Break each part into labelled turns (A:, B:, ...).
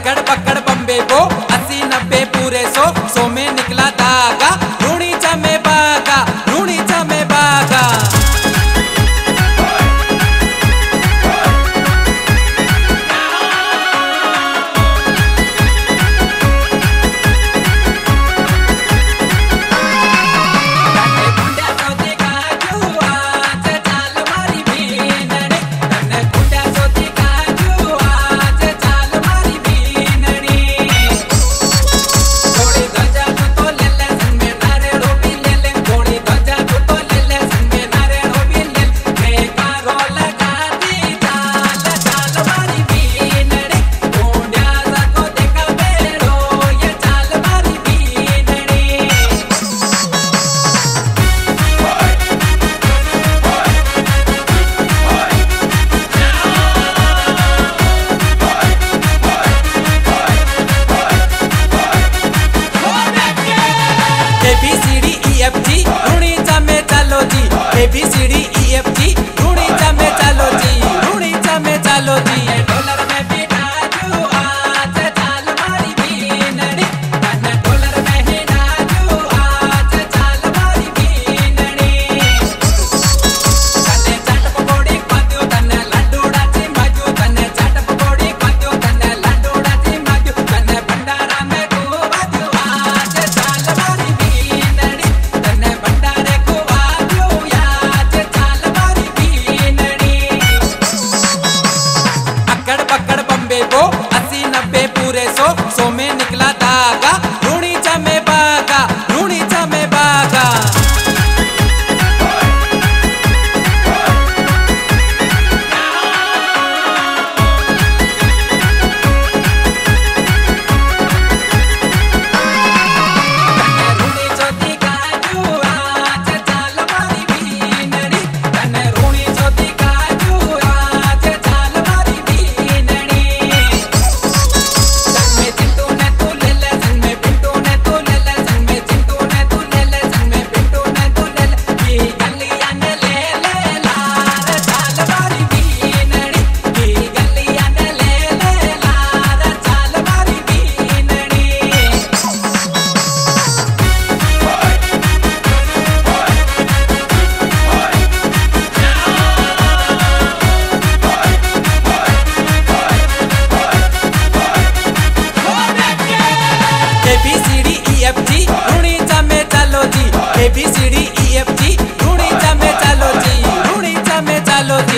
A: अकड़ पकड़ बम्बे वो ABCD निकला धागा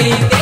A: Feliz